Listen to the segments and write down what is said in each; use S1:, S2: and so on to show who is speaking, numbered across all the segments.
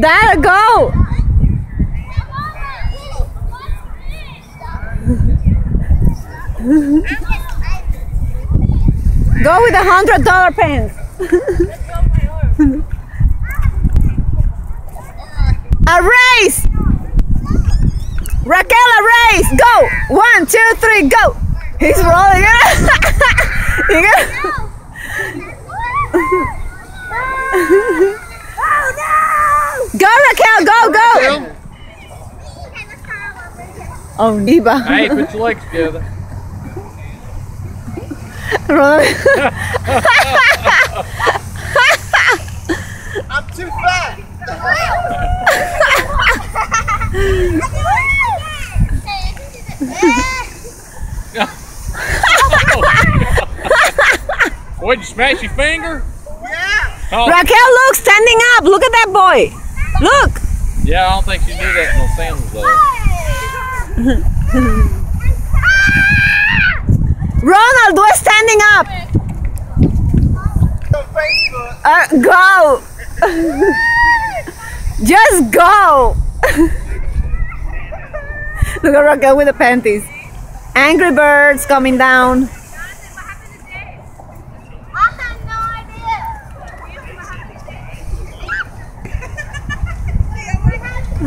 S1: Dad, go! Go with a hundred dollar pens. a race! Raquel, a race! Go! One, two, three, go! He's rolling go, Raquel, go, go! Oh, Niba.
S2: Hey, put your legs together.
S1: Rolling.
S3: I'm too fat.
S2: What'd you smash your finger?
S3: Yeah.
S2: Oh,
S1: Raquel, look, standing up. Look at that boy. Look.
S2: yeah, I don't think she did that in no sandals though.
S1: Ronald, we're standing up. Uh, go. Just go. Look at Raquel with the panties. Angry birds coming down.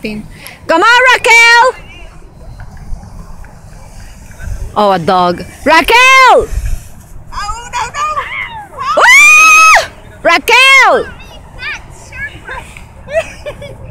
S1: 15. Come on, Raquel! Oh, a dog. Raquel! Oh, no, no! Ah! Raquel!